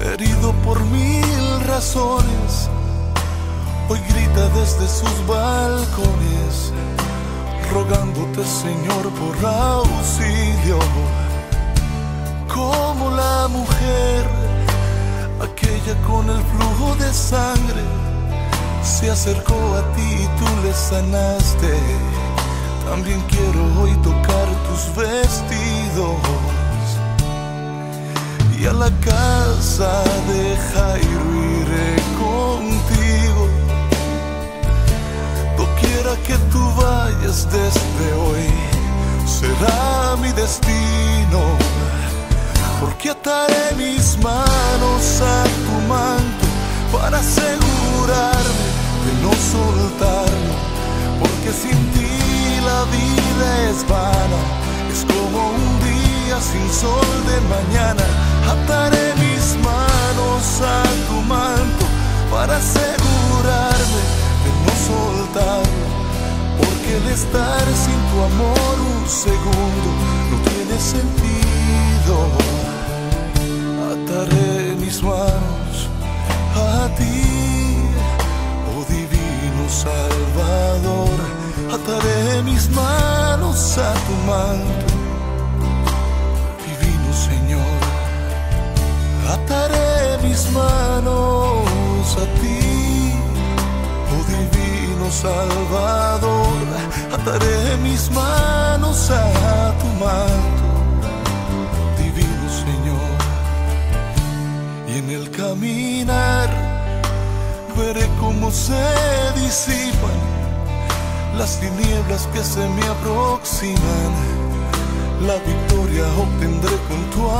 herido por mil razones, hoy grita desde sus balcones, rogándote Señor por auxilio, como la mujer, aquella con el flujo de sangre, se acercó a ti y tú le sanaste. También quiero hoy tocar tus vestidos la casa de Jairo iré contigo. Doquiera que tú vayas desde hoy, será mi destino. Porque ataré mis manos a tu manto para asegurarme de no soltarlo. Porque sin ti la vida es vana, sin sol de mañana. Ataré mis manos a tu manto para asegurarme de no soltarlo. Porque el estar sin tu amor un segundo no tiene sentido. Ataré mis manos a ti, oh divino Salvador. Ataré mis manos a tu manto, mis manos a ti, oh divino Salvador. Ataré mis manos a tu manto, divino Señor. Y en el caminar veré cómo se disipan las tinieblas que se me aproximan. La victoria obtendré con tu